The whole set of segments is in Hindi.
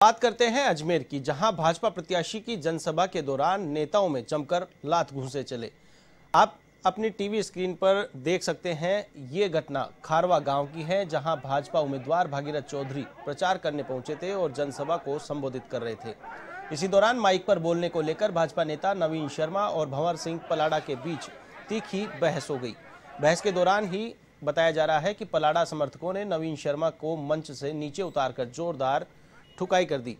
बात करते हैं अजमेर की, जहाँ भाजपा प्रत्याशी की जनसभा के दौरान नेताओं में जमकर लात घूंसे चले। आप अपनी टीवी स्क्रीन पर देख सकते हैं, ये घटना खारवा गाँव की है, जहाँ भाजपा उम्मीदवार भागीरथ चौधरी प्रचार करने पहुँचे थे और जनसभा को संबोधित कर रहे थे। इसी दौरान माइक पर बोलने को लेकर भाजपा नेता नवीन शर्मा और भंवर सिंह पलाड़ा के बीच तीखी बहस हो गई। बहस के दौरान ही बताया जा रहा है कि पलाड़ा समर्थकों ने नवीन शर्मा को मंच से नीचे उतारकर जोरदार ठुकाई कर दी।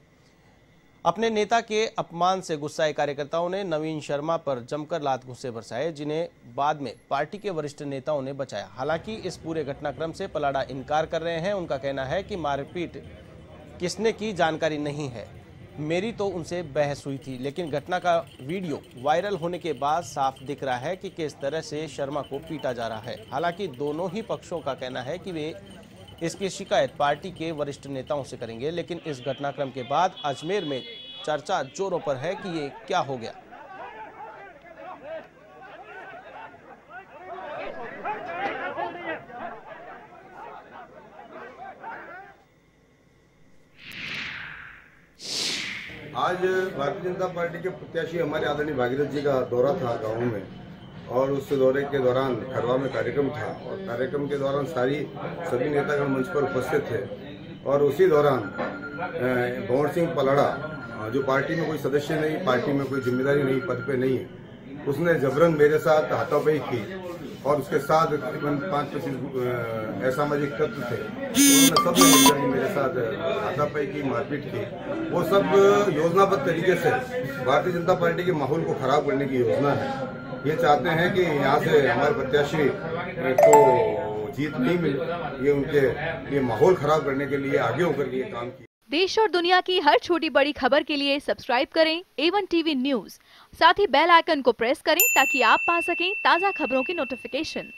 अपने नेता के अपमान से गुस्साए कार्यकर्ताओं ने नवीन शर्मा पर जमकर लात घुस्से बरसाए, जिन्हें बाद में पार्टी के वरिष्ठ नेताओं ने बचाया। हालाँकि इस पूरे घटनाक्रम से पलाड़ा इनकार कर रहे हैं। उनका कहना है कि मारपीट किसने की जानकारी नहीं है। मेरी तो उनसे बहस हुई थी, लेकिन घटना का वीडियो वायरल होने के बाद साफ़ दिख रहा है कि किस तरह से शर्मा को पीटा जा रहा है। हालाँकि दोनों ही पक्षों का कहना है कि वे इसकी शिकायत पार्टी के वरिष्ठ नेताओं से करेंगे, लेकिन इस घटनाक्रम के बाद अजमेर में चर्चा जोरों पर है कि ये क्या हो गया। आज भारतीय जनता पार्टी के प्रत्याशी हमारे आदरणीय भागीरथ जी का दौरा था गाँव में। और उस दौरे के दौरान खरवा में कार्यक्रम था। और कार्यक्रम के दौरान सारी सभी नेतागण मंच पर उपस्थित थे। और उसी दौरान भंवर सिंह पलाड़ा जो पार्टी में कोई सदस्य नहीं, पार्टी में कोई ज़िम्मेदारी नहीं, पद पे नहीं है, उसने जबरन मेरे साथ हाथापाई की और उसके साथ तकरीबन पाँच पच्चीस असामाजिक तत्व थे। उन्होंने सब मेरे साथ हाथापाई की, मारपीट की। वो सब योजनाबद्ध तरीके से भारतीय जनता पार्टी के माहौल को खराब करने की योजना है। ये चाहते हैं कि यहाँ से हमारे प्रत्याशी को जीत नहीं मिले। ये उनके, ये माहौल खराब करने के लिए आगे होकर ये काम किया देश और दुनिया की हर छोटी बड़ी खबर के लिए सब्सक्राइब करें एवन टीवी न्यूज़ साथ ही बेल आइकन को प्रेस करें ताकि आप पा सकें ताज़ा खबरों की नोटिफिकेशन